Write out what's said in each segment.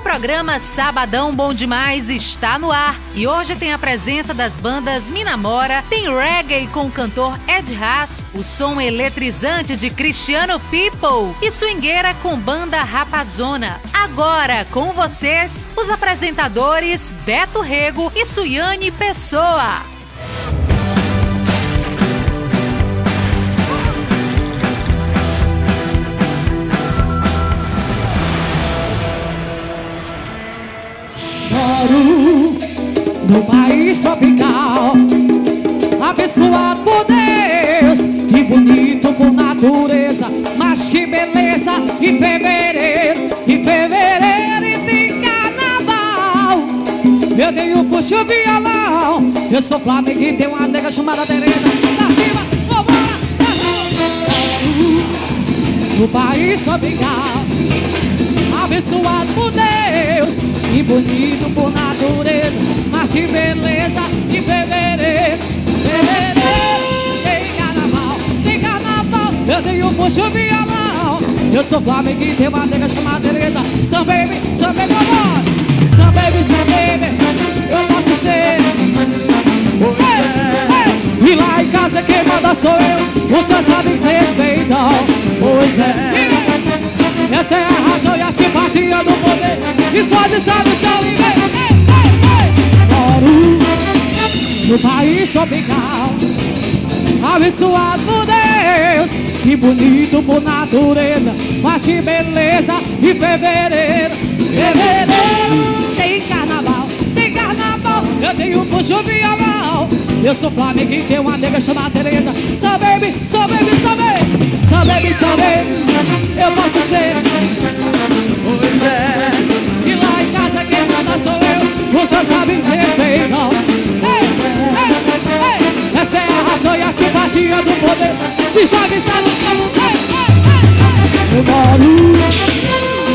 O programa Sabadão Bom Demais está no ar e hoje tem a presença das bandas Minamora, tem reggae com o cantor Ed Haas, o som eletrizante de Cristiano People e swingueira com banda Rapazona. Agora com vocês, os apresentadores Beto Rego e Suiane Pessoa. No país tropical, abençoado por Deus, que bonito por natureza, mas que beleza em fevereiro, em fevereiro tem carnaval. Eu tenho puxo violão, eu sou Flamengo e tenho uma nega chamada Tereza. Pra cima, vambora, no país tropical, abençoado por Deus, que bonito por natureza, mas que beleza de fevereiro, fevereiro tem carnaval, tem carnaval, eu tenho puxo violão, eu sou Flamengo e tenho uma nega chamada Tereza, Sam baby, Sam baby, vambora, Sam baby, Sam baby, eu posso ser, Ei, ei, e lá em casa quem manda sou eu, vocês sabem que respeitam, pois é. Essa é a razão e a simpatia do poder. E só de no chão e vem. Moro no país tropical. Abençoado por Deus. Que bonito por natureza. Mas que beleza de fevereiro. Fevereiro. Tem carnaval, tem carnaval. Eu tenho puxo violão Eu sou Flamengo e tenho uma nega chamada Tereza. Só baby, só baby, só baby Só só baby Eu posso ser. Pois é E lá em casa quem manda sou eu. Vocês sabem que respeitam. Ei, ei, ei Essa é a razão e a simpatia do poder. Se joga e sai no chão. Eu moro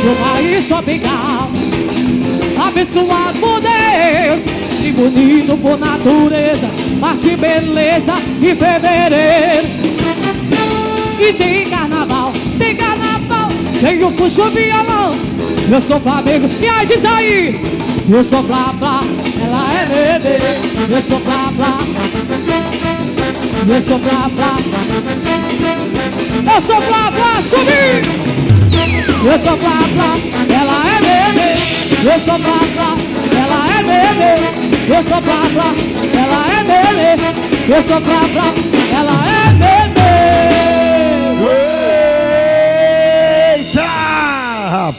no país tropical Abençoado por Deus Que bonito por natureza Mas de beleza em fevereiro E tem carnaval, tem carnaval Tem o puxo violão Eu sou Flamengo, e aí diz aí Eu sou blá blá, ela é bebê Eu sou blá blá Eu sou blá blá Eu sou blá blá, subir eu sou blá blá, ela é bebê. Eu sou blá blá, ela é bebê. Eu sou blá blá, ela é bebê. Eu sou blá blá, ela é bebê.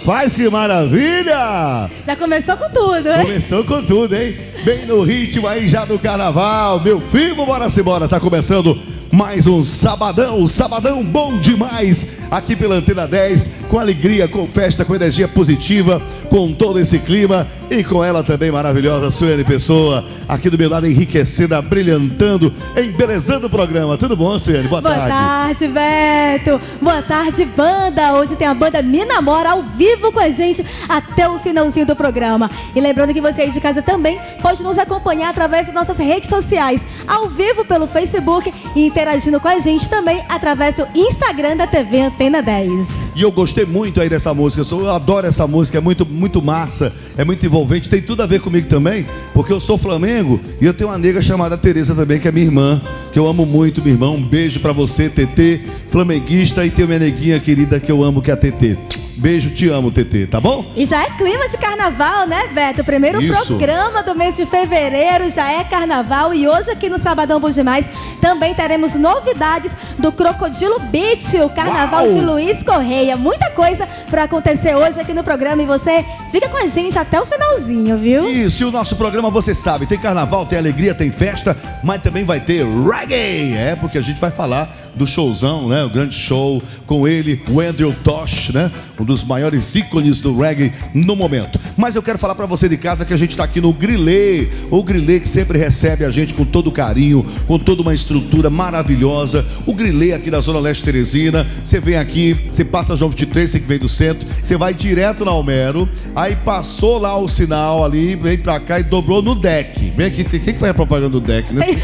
Rapaz, que maravilha! Já começou com tudo, né? Começou com tudo, hein? Bem no ritmo aí já do carnaval. Meu filho, bora se bora. Tá começando mais um sabadão, sabadão bom demais aqui pela Antena 10, com alegria, com festa, com energia positiva, com todo esse clima e com ela também maravilhosa, Suene Pessoa, aqui do meu lado enriquecendo, brilhantando, embelezando o programa. Tudo bom, Suene? Boa, Boa tarde. tarde, Beto. Boa tarde, banda. Hoje tem a banda Minamora ao vivo com a gente até o finalzinho do programa. E lembrando que você aí de casa também pode nos acompanhar através das nossas redes sociais, ao vivo pelo Facebook e interagindo com a gente também através do Instagram da TV Antena 10. E eu gostei muito aí dessa música, eu sou- eu adoro essa música, é muito, muito massa, é muito envolvente, tem tudo a ver comigo também, porque eu sou Flamengo e eu tenho uma nega chamada Tereza também, que é minha irmã, que eu amo muito, minha irmã. Um beijo pra você, TT, flamenguista, e tenho minha neguinha querida que eu amo, que é a TT. Beijo, te amo, TT, tá bom? E já é clima de carnaval, né, Beto? O primeiro Isso. programa do mês de fevereiro já é carnaval. E hoje aqui no Sabadão Bom Demais também teremos novidades do Crocodilo Beach, o carnaval Uau! de Luiz Correia. Muita coisa pra acontecer hoje aqui no programa e você fica com a gente até o finalzinho, viu? Isso, e o nosso programa, você sabe, tem carnaval, tem alegria, tem festa, mas também vai ter reggae. É, porque a gente vai falar do showzão, né? O grande show com ele, o Andrew Tosh, né? Um dos maiores ícones do reggae no momento. Mas eu quero falar pra você de casa que a gente tá aqui no Grilê, o Grilê que sempre recebe a gente com todo carinho, com toda uma estrutura maravilhosa. O Grilê aqui da Zona Leste Teresina. Você vem aqui, você passa João 23, você que vem do centro, você vai direto na Almero, aí passou lá o sinal ali, vem pra cá e dobrou no deck. Vem aqui, tem quem que faz a propaganda do deck, né?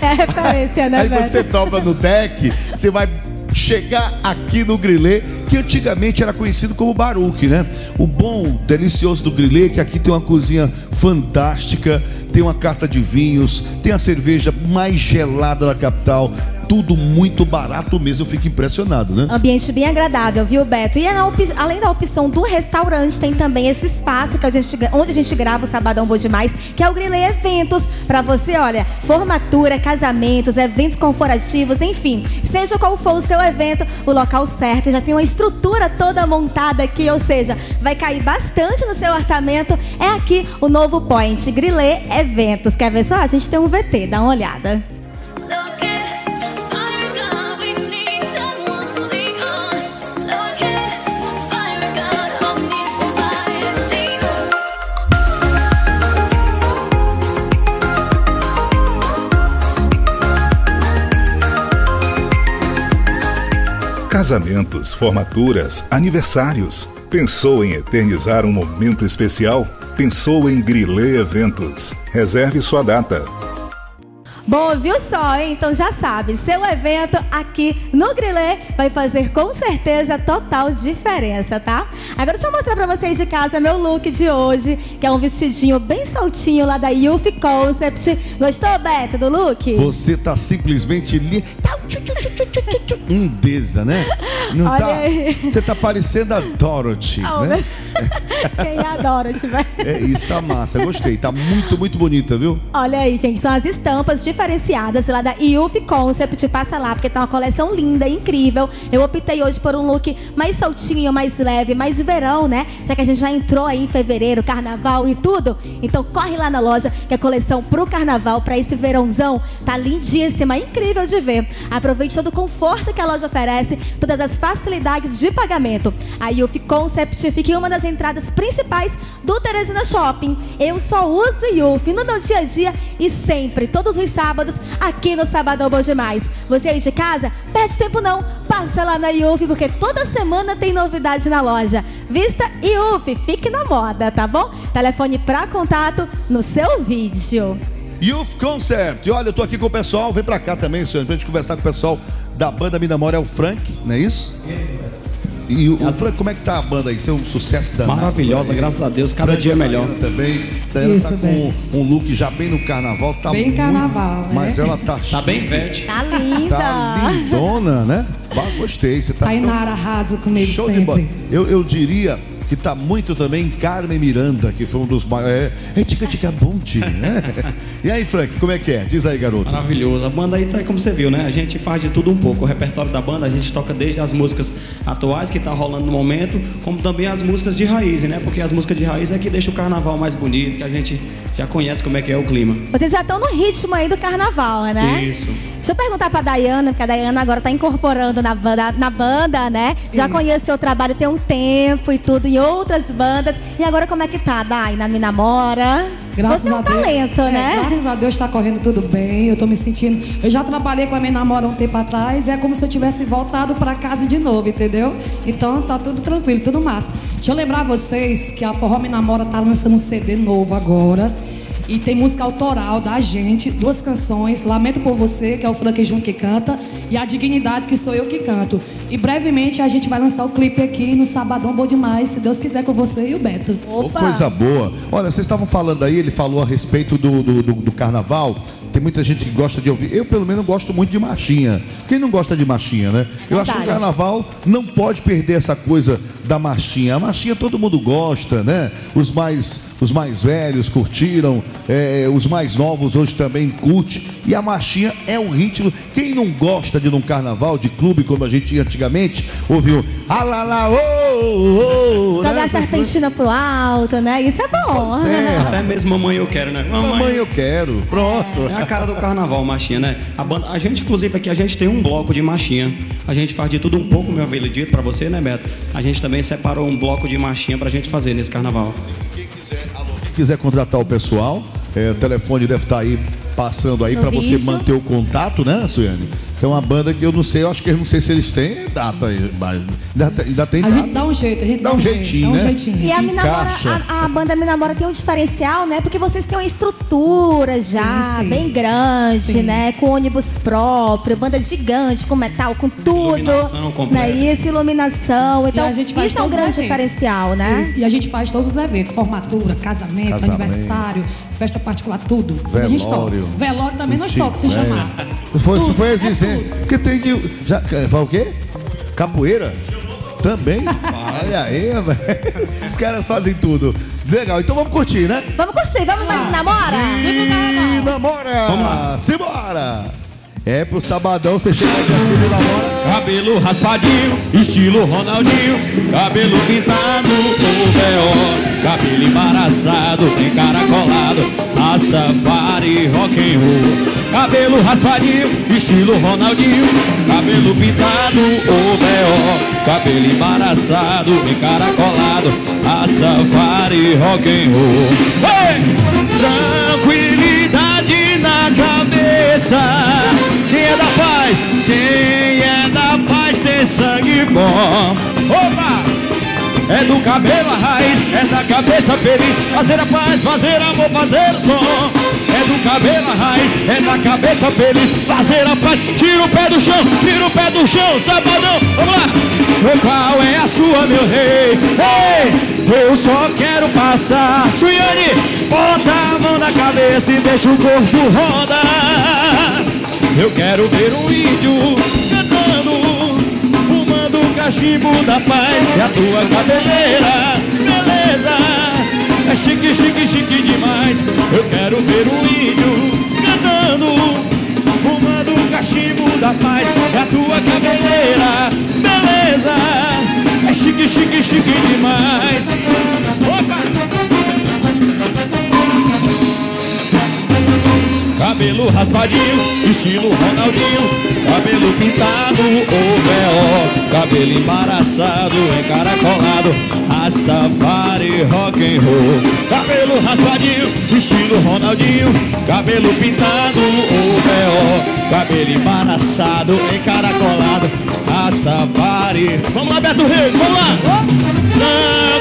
É referência, né, Aí você dobra no deck, você vai chegar aqui no Grilê, que antigamente era conhecido como Baruque, né? O bom, delicioso do Grilê, é que aqui tem uma cozinha fantástica, tem uma carta de vinhos, tem a cerveja mais gelada da capital, tudo muito barato mesmo, eu fico impressionado, né? Ambiente bem agradável, viu, Beto? E além da opção do restaurante, tem também esse espaço que a gente, onde a gente grava o Sabadão Bom Demais, que é o Grilê Eventos, para você, olha, formatura, casamentos, eventos corporativos, enfim, seja qual for o seu evento, o local certo já tem uma estrutura toda montada aqui, ou seja, vai cair bastante no seu orçamento. É aqui o novo Point Grilê Eventos. Quer ver só? A gente tem um VT, dá uma olhada. Casamentos, formaturas, aniversários. Pensou em eternizar um momento especial? Pensou em Grilê Eventos. Reserve sua data. Bom, viu só, hein? Então já sabe, seu evento aqui no Grilê vai fazer com certeza total diferença, tá? Agora deixa eu mostrar pra vocês de casa meu look de hoje, que é um vestidinho bem soltinho lá da Youth Concept. Gostou, Beto, do look? Você tá simplesmente li... Lindeza, né? Não Olha tá? aí. Você tá parecendo a Dorothy, Oh, né? Quem adora, tiver. É isso, tá massa. Gostei. Tá muito, muito bonita, viu? Olha aí, gente, são as estampas diferenciadas lá da Youth Concept. Passa lá, porque tá uma coleção linda, incrível. Eu optei hoje por um look mais soltinho, mais leve, mais verão, né? Já que a gente já entrou aí em fevereiro, carnaval e tudo. Então corre lá na loja, que a coleção pro carnaval, pra esse verãozão, tá lindíssima, incrível de ver. Aproveite todo o conforto que a loja oferece, todas as facilidades de pagamento. A Youth Concept fica em uma das entradas principais do Teresina Shopping. Eu só uso Youth no meu dia a dia e sempre, todos os sábados, aqui no Sabadão Bom Demais. Você aí de casa, perde tempo não, passa lá na Youth, porque toda semana tem novidade na loja. Vista Youth, fique na moda, tá bom? Telefone para contato no seu vídeo. Youth Concept. E olha, eu tô aqui com o pessoal. Vem pra cá também, senhor, pra gente conversar com o pessoal da banda Minamora. É o Frank, não é isso? E o, o Frank, como é que tá a banda aí? Isso é um sucesso danado. Maravilhosa, aí. graças a Deus, cada Frank dia e melhor. Também. Daiana Isso, tá com bem. um look já bem no carnaval. Tá Bem muito- carnaval, né? Mas ela tá Tá bem vete. Tá linda. Tá lindona, né? Bah, gostei. Você tá show- Tainara arrasa comigo Show de bola. sempre. Eu, eu diria que tá muito também Carmen Miranda, que foi um dos maiores. É, é tica tica né? E aí, Frank, como é que é? Diz aí, garoto. Maravilhoso. A banda aí tá como você viu, né? A gente faz de tudo um pouco. O repertório da banda, a gente toca desde as músicas atuais que tá rolando no momento, como também as músicas de raiz, né? Porque as músicas de raiz é que deixa o carnaval mais bonito, que a gente já conhece como é que é o clima. Vocês já estão no ritmo aí do carnaval, né? Isso. Deixa eu perguntar pra Dayana, porque a Dayana agora tá incorporando na banda, na banda né? Já conhece seu trabalho tem um tempo e tudo, em outras bandas. E agora como é que tá, Day? Na Me Namora? Graças Você é um a Deus. talento, É, né? Graças a Deus está correndo tudo bem. Eu tô me sentindo. Eu já trabalhei com a minha namora um tempo atrás. É como se eu tivesse voltado para casa de novo, entendeu? Então tá tudo tranquilo, tudo massa. Deixa eu lembrar vocês que a Forró Me Namora tá lançando um CD novo agora. E tem música autoral da gente, duas canções, Lamento por Você, que é o Frank Jun que canta, e A Dignidade, que sou eu que canto. E brevemente a gente vai lançar o clipe aqui no Sabadão Bom Demais, se Deus quiser, com você e o Beto. Ô, coisa boa. Olha, vocês estavam falando aí, ele falou a respeito do, do, do- do carnaval. Tem muita gente que gosta de ouvir. Eu, pelo menos, gosto muito de marchinha. Quem não gosta de marchinha, né? Eu acho que o carnaval não pode perder essa coisa da marchinha. A marchinha todo mundo gosta, né? Os mais, os mais velhos curtiram, é, os mais novos hoje também curte. E a marchinha é um ritmo. Quem não gosta de num carnaval, de clube, como a gente ia antigamente, ouviu. Alala, ô, ô, ô, Jogar né? a serpentina pro alto, né? Isso é bom. Pois é. Até mesmo mamãe eu quero, né? Mamãe, eu quero. Pronto. É a cara do carnaval, machinha, né? A, banda, a gente, inclusive, aqui a gente tem um bloco de machinha. A gente faz de tudo um pouco, meu velho dito, pra você, né, Beto? A gente também separou um bloco de machinha pra gente fazer nesse carnaval. Quem quiser contratar o pessoal, é, o telefone deve estar aí passando aí para você manter o contato, né, Suiane? Que é uma banda que eu não sei, eu acho que eu não sei se eles têm data aí, mas ainda, tem- ainda tem A data. gente dá um jeito, a gente dá, Dá um jeito, jeitinho, dá um né? jeitinho. E a, Minamora, a, a banda Minamora tem um diferencial, né? Porque vocês têm uma estrutura já Sim, sim. bem grande, Sim. né? Com ônibus próprio, banda gigante, com metal, com tudo. Iluminação completa. Né? Isso, iluminação. Então, e a gente faz isso é um grande eventos. diferencial, né? Isso, E a gente faz todos os eventos, formatura, casamento, Casamento. aniversário, festa particular, tudo. Tudo a gente toca. Velório. Velório também nós toca, se é. chamar. Se for, se Tudo, Porque tem de. Já, vai o quê? Capoeira? Também? Olha aí, velho. Os caras fazem tudo. Legal, então vamos curtir, né? Vamos curtir, vamos mais namora? E namora! Vamos lá! Simbora! É pro sabadão, você chega aqui assim e namora. Cabelo raspadinho, estilo Ronaldinho, cabelo pintado como B.O. Cabelo embaraçado, encaracolado, Rastafari rock and roll. Cabelo raspadinho, estilo Ronaldinho, cabelo pintado o B.O. Cabelo embaraçado, encaracolado, Rastafari rock and roll. Ei! Tranquilidade na cabeça. É da paz? Quem é da paz tem sangue bom. Opa! É do cabelo a raiz, é da cabeça feliz. Fazer a paz, fazer amor, fazer o som. É do cabelo a raiz, é da cabeça feliz. Fazer a paz, tira o pé do chão, tira o pé do chão, sabadão. Vamos lá! Qual é a sua, meu rei? Ei, eu só quero passar. Suiane, bota a mão na cabeça e deixa o corpo rodar. Eu quero ver um índio cantando, fumando o cachimbo da paz e a tua cabeleira, beleza. É chique, chique, chique demais. Eu quero ver um índio cantando, fumando o cachimbo da paz e a tua cabeleira, beleza. É chique, chique, chique demais. Cabelo raspadinho, estilo Ronaldinho Cabelo pintado, o B.O. Cabelo embaraçado, encaracolado Rastafari rock and roll Cabelo raspadinho, estilo Ronaldinho Cabelo pintado, o B.O. Cabelo embaraçado, encaracolado Rastafari Vamos lá, Beto Reis, vamos lá!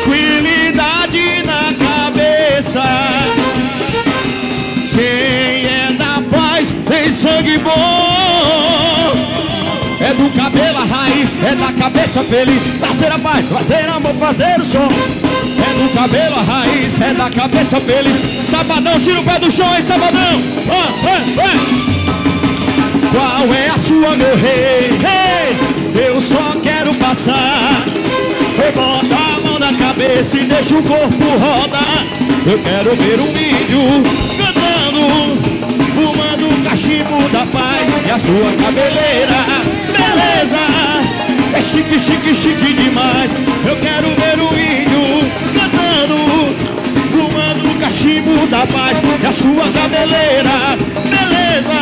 Tranquilidade na cabeça quem tem sangue bom. É do cabelo a raiz, é da cabeça feliz. Fazer a paz, fazer amor, fazer o som. É do cabelo a raiz, é da cabeça feliz. Sabadão, tira o pé do chão, hein, sabadão. Qual é a sua, meu rei? Ei, eu só quero passar. Eu bota a mão na cabeça e deixa o corpo rodar. Eu quero ver um índio cantando, cachimbo da paz e a sua cabeleira. Beleza, é chique, chique, chique demais. Eu quero ver o índio cantando, fumando o cachimbo da paz e a sua cabeleira. Beleza,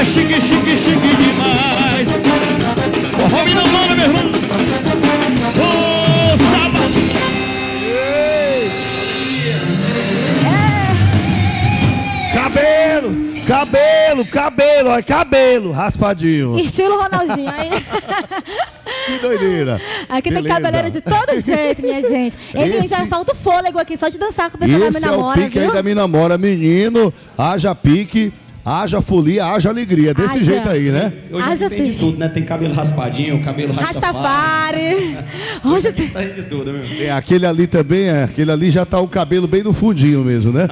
é chique, chique, chique demais. Cabelo, cabelo, olha, cabelo, raspadinho. Estilo Ronaldinho. Aí, Que doideira. aqui tem Beleza. cabeleira de todo jeito, minha gente. Esse, Esse- já falta o fôlego aqui, só de dançar com o pessoal da Esse Me é o Namora, pique viu? aí da Me Namora, menino. Haja pique, haja folia, haja alegria. Desse Haja. jeito aí, né? Hoje Haja tem de tudo, né? Tem cabelo raspadinho, cabelo rastafari. Rastafari. Hoje tem... Tem de tudo, meu. Tem aquele ali também, é, aquele ali já tá o cabelo bem no fundinho mesmo, né?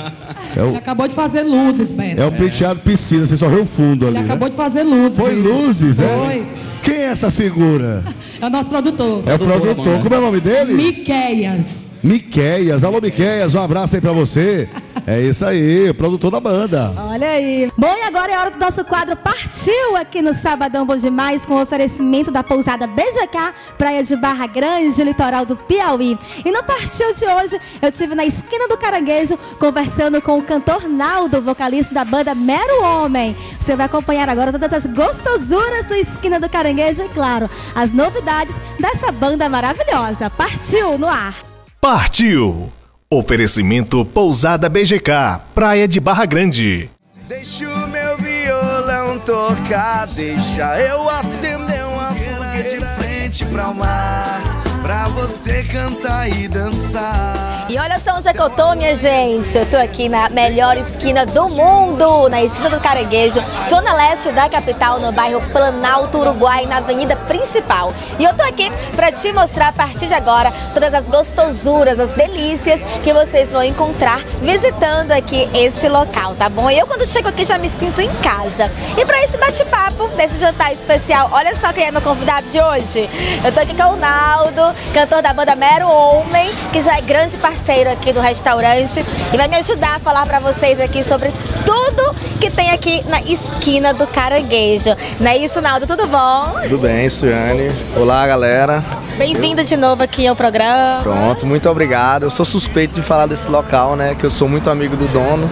É Ele o, acabou de fazer luzes, Beto. é o penteado piscina, você só vê o fundo Ele ali. né? acabou de fazer luzes. Foi luzes, é? Foi. Quem é essa figura? É o nosso produtor. É o Produtor, produtor. Como é o nome dele? Miqueias. Miqueias. Alô, Miqueias, um abraço aí pra você. É isso aí, produtor da banda. Olha aí. Bom, e agora é hora do nosso quadro Partiu aqui no Sabadão Bom Demais com o oferecimento da pousada BGK, Praia de Barra Grande, litoral do Piauí. E no Partiu de hoje, eu tive na esquina do Caranguejo conversando com o cantor Naldo, vocalista da banda Mero Homem. Você vai acompanhar agora todas as gostosuras do Esquina do Caranguejo e, claro, as novidades dessa banda maravilhosa. Partiu no ar. Partiu! Oferecimento Pousada BGK, Praia de Barra Grande. Deixa o meu violão tocar, deixa eu acender uma fogueira de frente pra o mar, pra você cantar e dançar. E olha só onde é que eu tô, minha gente. Eu tô aqui na melhor esquina do mundo, na esquina do Caranguejo, zona leste da capital, no bairro Planalto Uruguai, na avenida principal. E eu tô aqui para te mostrar a partir de agora todas as gostosuras, as delícias que vocês vão encontrar visitando aqui esse local, tá bom? E eu quando chego aqui já me sinto em casa. E para esse bate-papo, desse jantar especial, olha só quem é meu convidado de hoje. Eu tô aqui com o Naldo, cantor da banda Mero Homem, que já é grande parceiro aqui do restaurante e vai me ajudar a falar para vocês aqui sobre tudo que tem aqui na esquina do Caranguejo. Não é isso, Naldo? Tudo bom? Tudo bem, Suiane. Olá, galera. Bem-vindo de novo aqui ao programa. Pronto, muito obrigado. Eu sou suspeito de falar desse local, né? Que eu sou muito amigo do dono.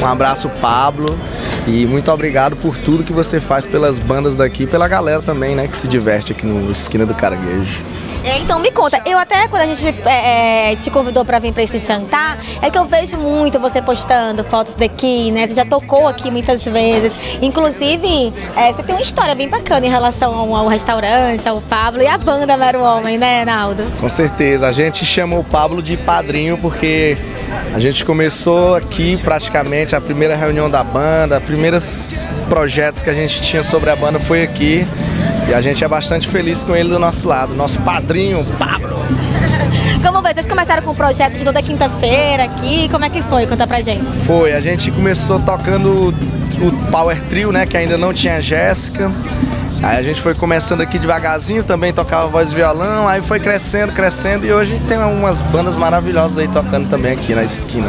Um abraço, Pablo. E muito obrigado por tudo que você faz pelas bandas daqui, pela galera também, né? Que se diverte aqui no Esquina do Caranguejo. É, então me conta, eu até quando a gente é, é te convidou para vir para esse jantar, é que eu vejo muito você postando fotos daqui, né? Você já tocou aqui muitas vezes. Inclusive, é, você tem uma história bem bacana em relação ao, ao restaurante, ao Pablo e a banda Mero Homem, né, Naldo? Com certeza. A gente chama o Pablo de padrinho porque a gente começou aqui praticamente a primeira reunião da banda, os primeiros projetos que a gente tinha sobre a banda foi aqui. E a gente é bastante feliz com ele do nosso lado, nosso padrinho, Pablo. Como vocês começaram com o projeto de toda quinta-feira aqui? Como é que foi? Conta pra gente. Foi, a gente começou tocando o Power Trio, né? Que ainda não tinha Jéssica. Aí a gente foi começando aqui devagarzinho, também tocava voz e violão, aí foi crescendo, crescendo e hoje tem umas bandas maravilhosas aí tocando também aqui na esquina.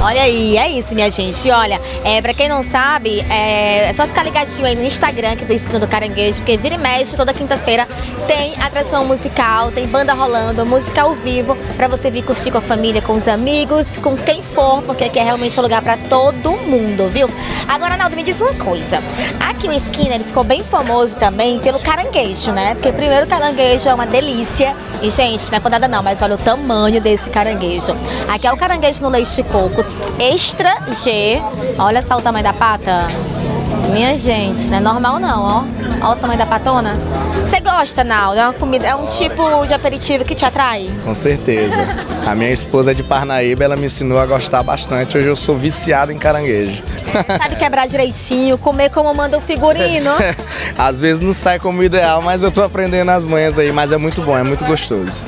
Olha aí, é isso, minha gente. Olha, é, pra quem não sabe, é, é só ficar ligadinho aí no Instagram aqui do Esquina do Caranguejo, porque vira e mexe, toda quinta-feira tem atração musical, tem banda rolando, música ao vivo, pra você vir curtir com a família, com os amigos, com quem for, porque aqui é realmente um lugar pra todo mundo, viu? Agora, Naldo, me diz uma coisa. Aqui o Esquina, ele ficou bem famoso também pelo caranguejo, né? Porque primeiro o caranguejo é uma delícia. E, gente, não é nada não, mas olha o tamanho desse caranguejo. Aqui é o caranguejo no leite de coco, extra G. Olha só o tamanho da pata. Minha gente, não é normal não, ó. Olha o tamanho da patona. Você gosta, Naldo? É uma comida, é um tipo de aperitivo que te atrai? Com certeza. A minha esposa é de Parnaíba, ela me ensinou a gostar bastante. Hoje eu sou viciado em caranguejo. Sabe quebrar direitinho, comer como manda o figurino. Às vezes não sai como ideal, mas eu tô aprendendo as manhas aí, mas é muito bom, é muito gostoso.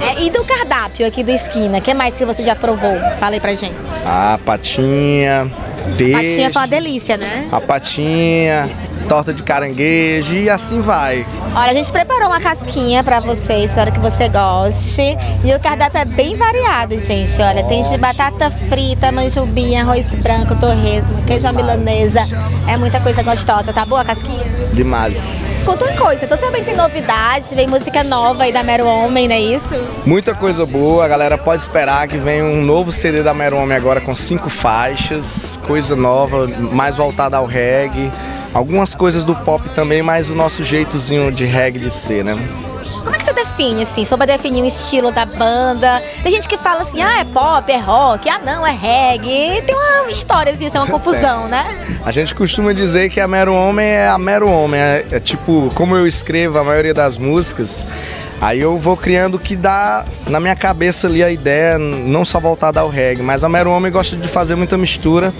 É, e do cardápio aqui do Esquina, o que mais que você já provou? Fala aí pra gente. A patinha, peixe. Patinha foi uma delícia, né? A patinha, torta de caranguejo e assim vai. Olha, a gente preparou uma casquinha para você, espero que você goste. E o cardápio é bem variado, gente. Olha, tem de batata frita, manjubinha, arroz branco, torresmo, queijo milanesa. É muita coisa gostosa, tá boa a casquinha? Demais. Conta uma coisa, tô sabendo que tem novidade, vem música nova aí da Mero Homem, não é isso? Muita coisa boa, a galera pode esperar que venha um novo CD da Mero Homem agora com cinco faixas, coisa nova, mais voltada ao reggae algumas coisas do pop também, mas o nosso jeitozinho de reggae de ser, né? Como é que você define, assim, sobre definir o estilo da banda? Tem gente que fala assim, ah, é pop, é rock, ah, não, é reggae. Tem uma história, assim, uma confusão, é. né? A gente costuma dizer que a Mero Homem é a Mero Homem. É, é tipo, como eu escrevo a maioria das músicas, Aí eu vou criando o que dá na minha cabeça ali a ideia, não só voltada ao reggae, mas a Mero Homem gosta de fazer muita mistura.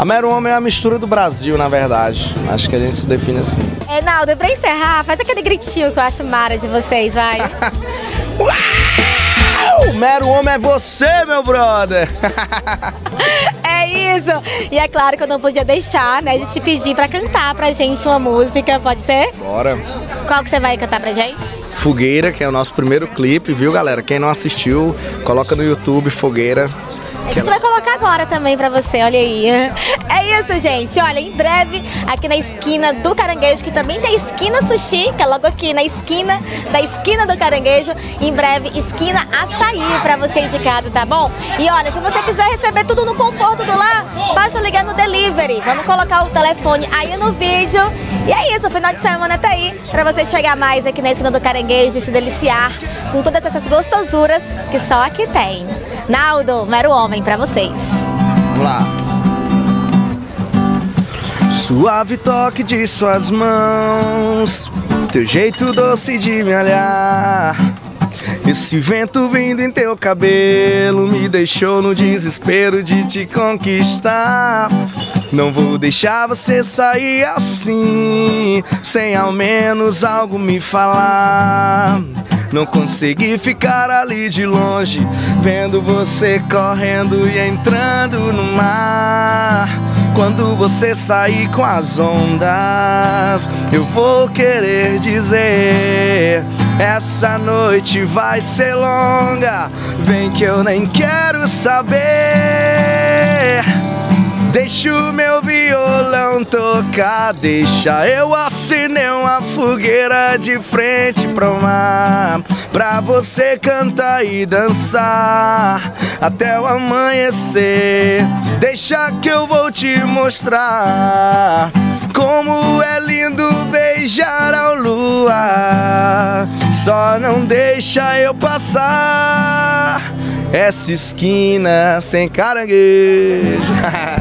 A Mero Homem é a mistura do Brasil, na verdade. Acho que a gente se define assim. Reinaldo, pra encerrar, faz aquele gritinho que eu acho mara de vocês, vai. Uau! Mero Homem é você, meu brother! é isso! E é claro que eu não podia deixar, né, de te pedir pra cantar pra gente uma música, pode ser? Bora! Qual que você vai cantar pra gente? Fogueira, que é o nosso primeiro clipe, viu, galera? Quem não assistiu, coloca no YouTube Fogueira. A gente vai colocar agora também pra você, olha aí. É isso, gente. Olha, em breve, aqui na esquina do Caranguejo, que também tem esquina sushi, que é logo aqui na esquina da esquina do Caranguejo. Em breve, esquina açaí pra você de casa, tá bom? E olha, se você quiser receber tudo no conforto do lar, basta ligar no delivery. Vamos colocar o telefone aí no vídeo. E é isso, o final de semana tá aí pra você chegar mais aqui na esquina do Caranguejo e se deliciar com todas essas gostosuras que só aqui tem. Naldo, mero homem pra vocês. Vamos lá. suave toque de suas mãos, teu jeito doce de me olhar. Esse vento vindo em teu cabelo me deixou no desespero de te conquistar. Não vou deixar você sair assim, sem ao menos algo me falar. Não consegui ficar ali de longe, vendo você correndo e entrando no mar. Quando você sair com as ondas, eu vou querer dizer: essa noite vai ser longa. Vem que eu nem quero saber. Deixa o meu violão tocar, deixa eu acender uma fogueira de frente pro mar, pra você cantar e dançar até o amanhecer. Deixa que eu vou te mostrar como é lindo beijar ao luar. Só não deixa eu passar essa esquina sem caranguejo.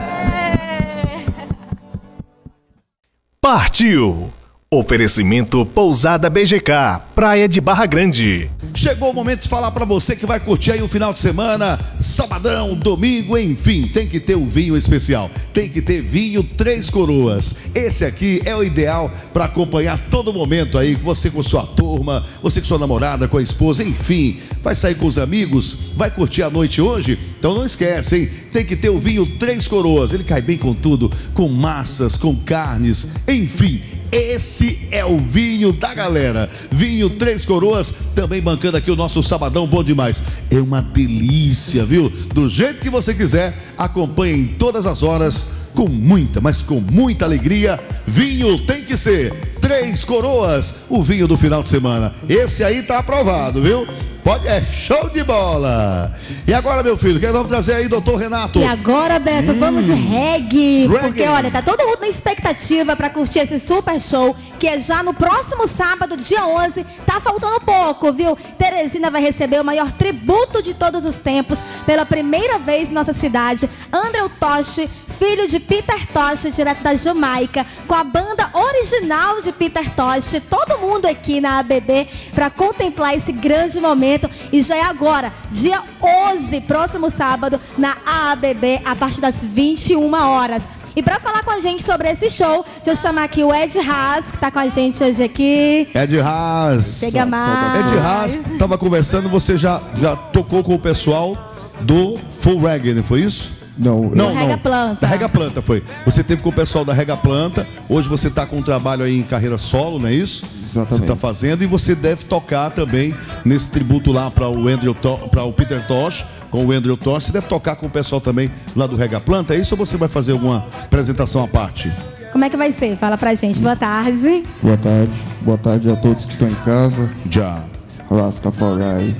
Partiu! Oferecimento Pousada BGK, Praia de Barra Grande. Chegou o momento de falar para você que vai curtir aí o final de semana, sabadão, domingo, enfim, tem que ter o vinho especial. Tem que ter vinho Três Coroas. Esse aqui é o ideal para acompanhar todo momento aí, você com sua turma, você com sua namorada, com a esposa, enfim, vai sair com os amigos, vai curtir a noite hoje? Então não esquece, hein? Tem que ter o vinho Três Coroas. Ele cai bem com tudo, com massas, com carnes, enfim, esse é o vinho da galera. Vinho Três Coroas, também bancando aqui o nosso sabadão bom demais. É uma delícia, viu? Do jeito que você quiser, acompanhe em todas as horas, com muita, mas com muita alegria. Vinho tem que ser Três Coroas, o vinho do final de semana. Esse aí tá aprovado, viu? Pode, é show de bola. E agora, meu filho, o que nós vamos trazer aí, doutor Renato? E agora, Beto, vamos de reggae, Reggae. Porque, olha, tá todo mundo na expectativa pra curtir esse super show, que é já no próximo sábado, dia 11. Tá faltando pouco, viu? Teresina vai receber o maior tributo de todos os tempos, pela primeira vez em nossa cidade. Andrew Tosh, filho de Peter Tosh, direto da Jamaica, com a banda original de Peter Tosh. Todo mundo aqui na ABB pra contemplar esse grande momento. E já é agora, dia 11, próximo sábado, na ABB, a partir das 21 horas. E pra falar com a gente sobre esse show, deixa eu chamar aqui o Ed Haas, que tá com a gente hoje aqui. Ed Haas. Chega mais. Ed Haas, tava conversando, você já, já tocou com o pessoal do Full Reggae, não foi isso? Não, Não, Rega não. Planta. Da Rega Planta foi. Você teve com o pessoal da Rega Planta. Hoje você está com um trabalho aí em carreira solo, não é isso? Exatamente. Você está fazendo e você deve tocar também nesse tributo lá para o Andrew para o Peter Tosh, com o Andrew Tosh. Você deve tocar com o pessoal também lá do Rega Planta, é isso ou você vai fazer alguma apresentação à parte? Como é que vai ser? Fala pra gente. Boa tarde. Boa tarde. Boa tarde a todos que estão em casa. Já. Rastafari.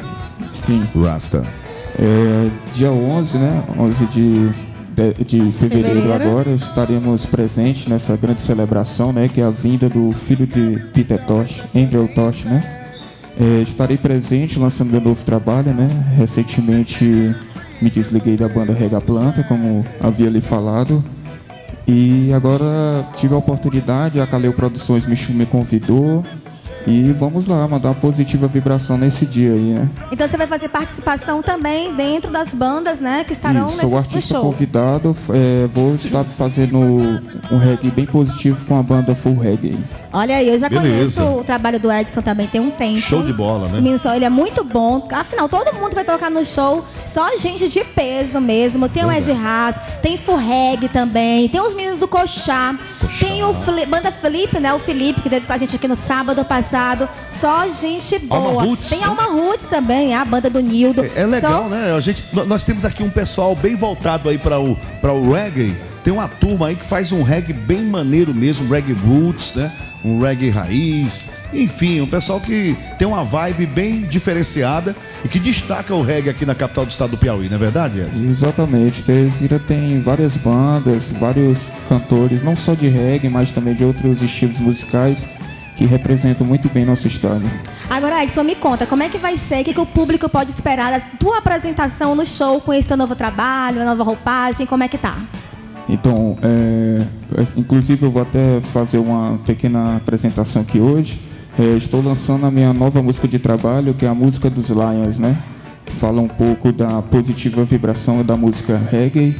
Sim. Rasta. É, dia 11, né? 11 de, de, de fevereiro, Fevereiro. agora estaremos presentes nessa grande celebração, né? Que é a vinda do filho de Peter Tosh, Andrew Tosh, né? É, estarei presente lançando meu novo trabalho, né? Recentemente me desliguei da banda Rega Planta, como havia lhe falado. E agora tive a oportunidade, a Caleu Produções me, me convidou. E vamos lá, mandar uma positiva vibração nesse dia aí, né? Então você vai fazer participação também dentro das bandas, né? Que estarão Isso, nesse artista show. convidado, é, vou estar fazendo um reggae bem positivo com a banda Full Reggae. Olha aí, eu já Beleza. conheço o trabalho do Edson também tem um tempo. Show de bola, né? Esse menino só, ele é muito bom. Afinal, todo mundo vai tocar no show, só gente de peso mesmo. Tem o Ed Haas, tem Full Reggae também, tem os meninos do Coxá, Coxá. tem o Fli- banda Felipe, né? O Felipe, que teve com a gente aqui no sábado passado. Só gente Alma boa. Roots, tem né? Alma Roots também, a banda do Nildo. É, é legal, Só- né? A gente, nó- nós temos aqui um pessoal bem voltado aí para o, para o reggae. Tem uma turma aí que faz um reggae bem maneiro mesmo, um reggae roots, né? Um reggae raiz. Enfim, um pessoal que tem uma vibe bem diferenciada e que destaca o reggae aqui na capital do estado do Piauí, não é verdade, Ed? Exatamente, Teresina tem várias bandas, vários cantores, não só de reggae, mas também de outros estilos musicais que representam muito bem nosso estado. Agora, Edson, me conta, como é que vai ser? O que, que o público pode esperar da tua apresentação no show com esse teu novo trabalho, a nova roupagem? Como é que tá? Então, é, inclusive eu vou até fazer uma pequena apresentação aqui hoje. É, estou lançando a minha nova música de trabalho, que é a música dos Lions, né? Que fala um pouco da positiva vibração da música reggae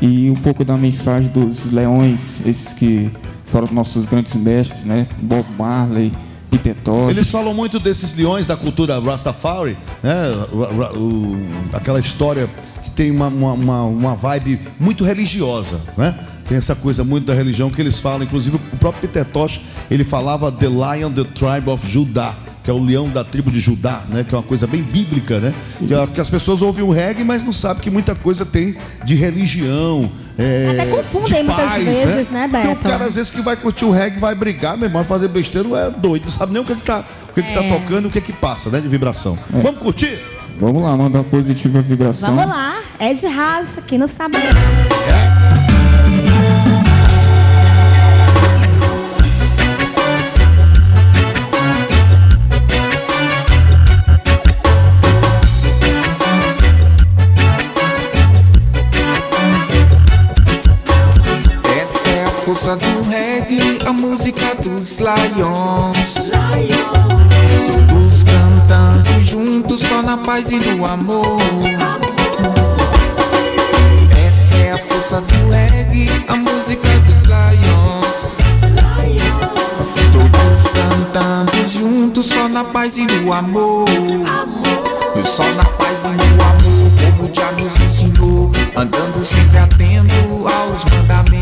e um pouco da mensagem dos leões, esses que foram nossos grandes mestres, né? Bob Marley. Eles falam muito desses leões da cultura Rastafari, né? Aquela história tem uma, uma, uma, uma vibe muito religiosa, né? Tem essa coisa muito da religião que eles falam, inclusive o próprio Peter Tosh, ele falava The Lion, the Tribe of Judah, que é o leão da tribo de Judá, né? Que é uma coisa bem bíblica, né? Que, que as pessoas ouvem o reggae, mas não sabem que muita coisa tem de religião. é, Até confundem de muitas paz, vezes, né, Porque o Beto? cara às vezes que vai curtir o reggae, vai brigar, meu irmão, vai fazer besteira, não é doido, não sabe nem o que, que tá, o que, que tá É. tocando e o que que passa, né, de vibração. Vamos curtir? Vamos lá, mandar positiva vibração. Vamos lá, Ed Haas aqui no Sabão. Essa é a força do reggae, a música dos Lions. Juntos, só na paz e no amor. Essa é a força do reggae, a música dos Lions. Todos cantando juntos, só na paz e no amor. Só na paz e no amor, como já nos ensinou. Andando sempre atento aos mandamentos,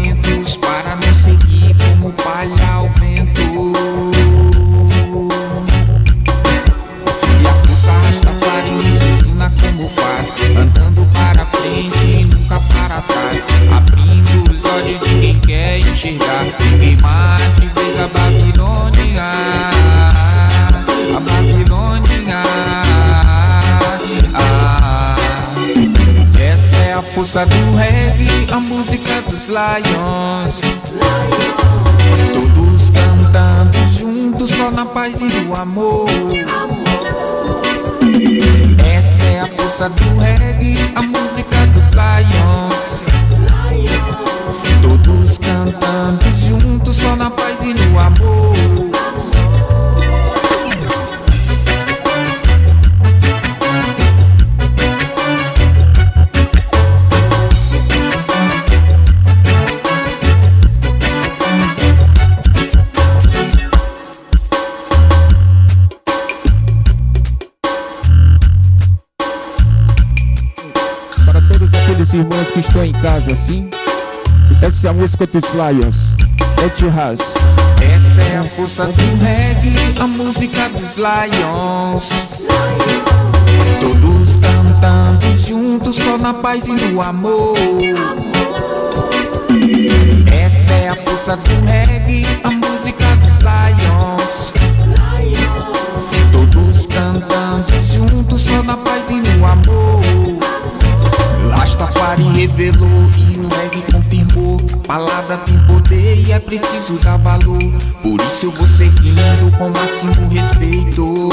enxergar e queimar de vez a Babilônia. A Babilônia. Ah, essa é a força do reggae, a música dos Lions. Todos cantando juntos, só na paz e no amor. Essa é a força do reggae, a música dos Lions. Cantando juntos, só na paz e no amor. Para todos aqueles irmãos que estão em casa assim, essa é a música dos Lions. Ed Haas. Essa é a força do reggae, a música dos Lions. Todos cantando juntos, só na paz e no amor. Essa é a força do reggae, a música dos Lions. Todos cantando juntos, só na paz e no amor. Rastafari revelou e reggae confirmou. Palavra tem poder e é preciso dar valor. Por isso eu vou seguindo com máximo respeito.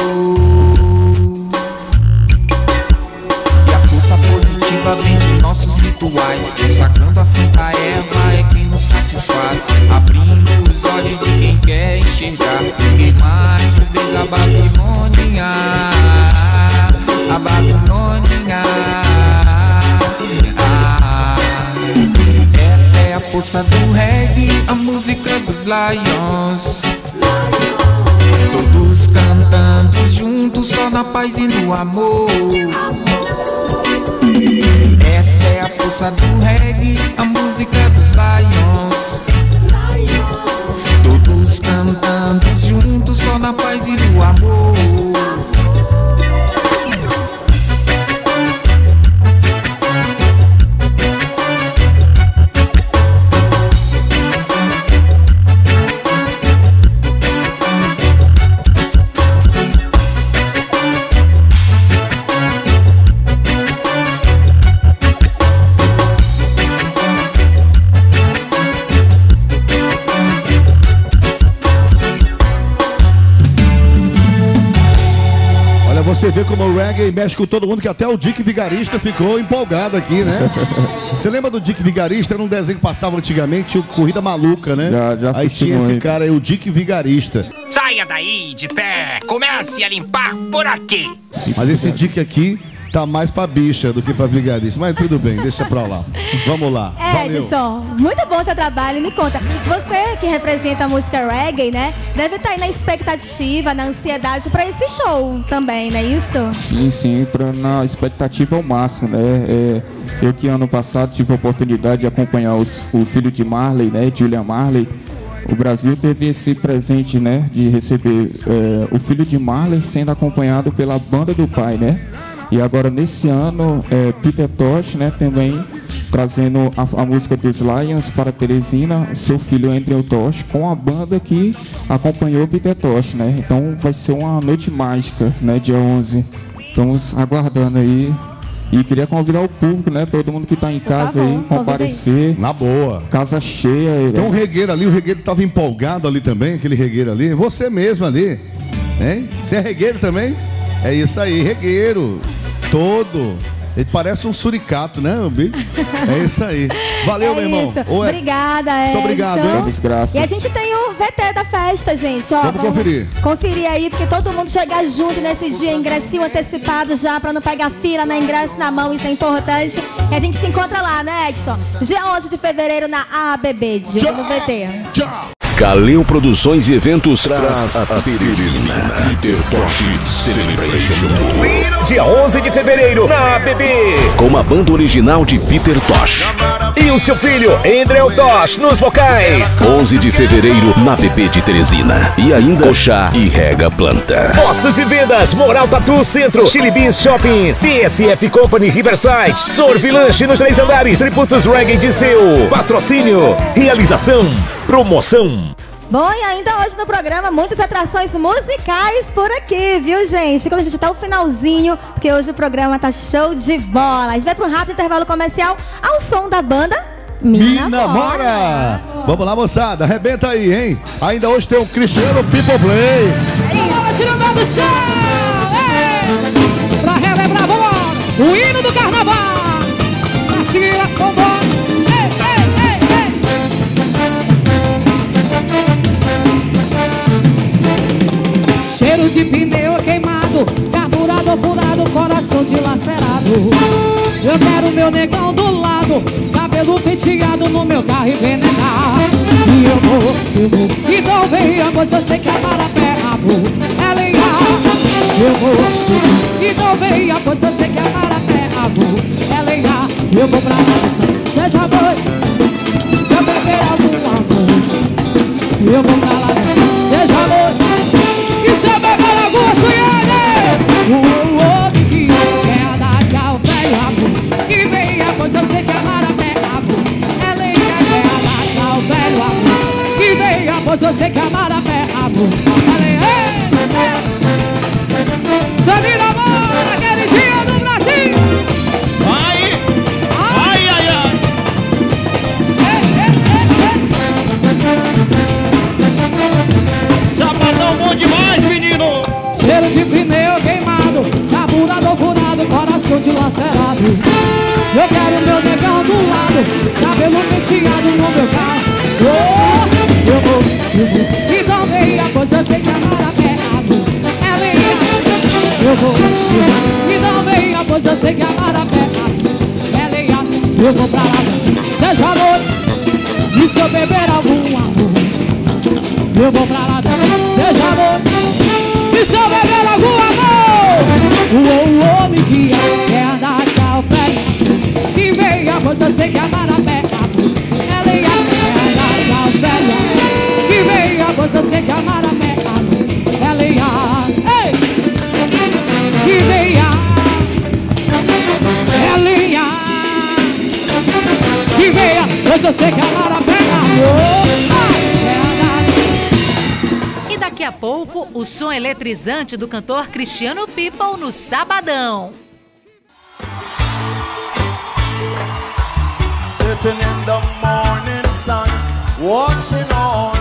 E a força positiva vem de nossos rituais. Consagrando a Santa Eva é quem nos satisfaz. Abrindo os olhos de quem quer Lions. Todos cantando juntos, só na paz e no amor. Essa é a força do reggae, a música dos Lions. Todos cantando juntos, só na paz e no amor. Vê como o reggae mexe com todo mundo, que até o Dick Vigarista ficou empolgado aqui, né? Você lembra do Dick Vigarista? Era um desenho que passava antigamente, o Corrida Maluca, né? Já- já Aí tinha esse muito. cara aí, o Dick Vigarista. Saia daí, de pé. Comece a limpar por aqui. Mas esse Dick aqui tá mais pra bicha do que pra vigarista. Mas tudo bem, deixa pra lá. Vamos lá. Valeu. Edson, muito bom seu trabalho. Me conta, você que representa a música reggae, né? Deve estar aí na expectativa, na ansiedade pra esse show também, não é isso? Sim, sim, pra, na expectativa ao máximo, né? É, eu que ano passado tive a oportunidade de acompanhar os- o filho de Marley, né? Julian Marley. O Brasil teve esse presente, né? De receber é, o filho de Marley sendo acompanhado pela banda do pai, né? E agora nesse ano, é, Peter Tosh, né? Também trazendo a, a música dos Lions para Teresina, seu filho Andrew Tosh, com a banda que acompanhou Peter Tosh, né? Então vai ser uma noite mágica, né? Dia 11. Estamos aguardando aí. E queria convidar o público, né? Todo mundo que está em casa aí, comparecer. Na boa. Casa cheia. Tem um regueiro ali, o regueiro tava empolgado ali também, aquele regueiro ali. Você mesmo ali. Hein? Você é regueiro também? É isso aí, regueiro. Todo. Ele parece um suricato, né, bicho? É isso aí. Valeu, é meu irmão. Isso. Oi. Obrigada, Edson. Muito obrigado, hein? Graças. E a gente tem o VT da festa, gente. Ó, Vamos conferir. Conferir aí, porque todo mundo chegar junto nesse dia, ingressinho antecipado já, pra não pegar fila, né? Ingresso na mão, isso é importante. E a gente se encontra lá, né, Edson? Dia 11 de fevereiro na ABB, de no VT. Tchau. Calil Produções e Eventos traz a Teresina Peter Tosh Celebration Dia 11 de fevereiro, na ABB. com a banda original de Peter Tosh. E o seu filho, Andrew Tosh, nos vocais. 11 de fevereiro na ABB de Teresina. E ainda Coxá e Rega Planta. Postos de vendas, Moral Tatu Centro, Chili Beans Shopping, CSF Company Riverside, Sorve Lanche nos três andares, Tributos Reggae de seu. Patrocínio, realização, promoção. Bom, e ainda hoje no programa, muitas atrações musicais por aqui, viu, gente? Fica com a gente até o finalzinho, porque hoje o programa tá show de bola. A gente vai para um rápido intervalo comercial ao som da banda Mina, Me namora! Vamos lá, moçada, arrebenta aí, hein? Ainda hoje tem o Cristiano People Play. Vamos tirando do chão! Pra relembrar, vamos! O hino do carnaval! De pneu queimado, carburador furado, coração dilacerado. Eu quero meu negão do lado, cabelo penteado no meu carro envenenar. E eu vou, eu vou, então venha, pois eu sei que a marapé é é legal. Eu vou, eu vou, então venha, pois eu sei que a marapé é é legal. Eu vou pra lá, seja doido, se eu beber algum amor. Eu vou pra lá, seja doido. Sei que a marapé é rabo Ela é Samira Amor, aquele dia do Brasil Vai! Ai, ai, ai! Sabadão bom demais, menino! Cheiro de pneu queimado, carburador furado, coração dilacerado. Eu quero meu negão do lado, cabelo penteado no meu carro. Oh, eu vou, vou. Então venha, pois eu sei que a marapé é rabo. É legal. Eu vou, vou. Então venha, pois eu sei que a marapé é rabo. É legal. Eu vou pra lá, seja noite. E se eu beber algum amor, eu vou pra lá, seja noite. E se eu beber algum amor O homem que quer dar tchau pé Que venha, pois eu sei que a marapé Ela eletrizante do cantor Cristiano People no Sabadão. Sitting in the morning sun, watching all